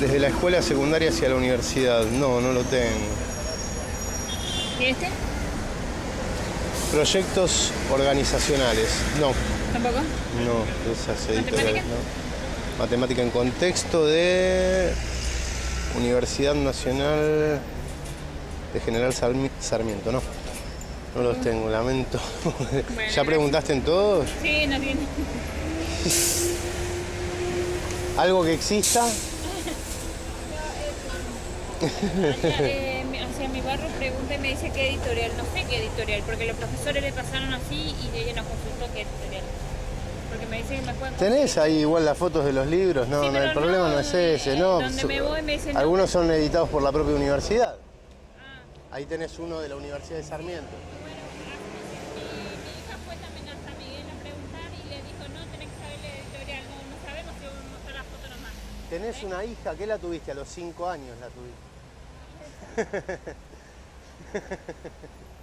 Desde la escuela secundaria hacia la universidad. No, no lo tengo. ¿Y este? Proyectos organizacionales. No, ¿Tampoco? no, esas editoriales no. Matemática en contexto de Universidad Nacional de General Sarmi- Sarmiento, no. No los tengo, lamento. ¿Ya preguntaste en todos? Sí, no tiene. ¿Algo que exista? Hacia, eh, mi- hacia mi barro pregunta y me dice qué editorial. No sé qué editorial, porque los profesores le pasaron así y ella nos consultó qué editorial. Porque me dice que me pueden ¿Tenés ahí igual las fotos de los libros? No, Sí, no, el problema no, no es ese, eh, ¿no? donde So- me voy me dicen, no. Algunos son editados por la propia universidad. Ah, Ahí tenés uno de la Universidad de Sarmiento. Tenés una hija, ¿qué la tuviste? A los 5 años la tuviste.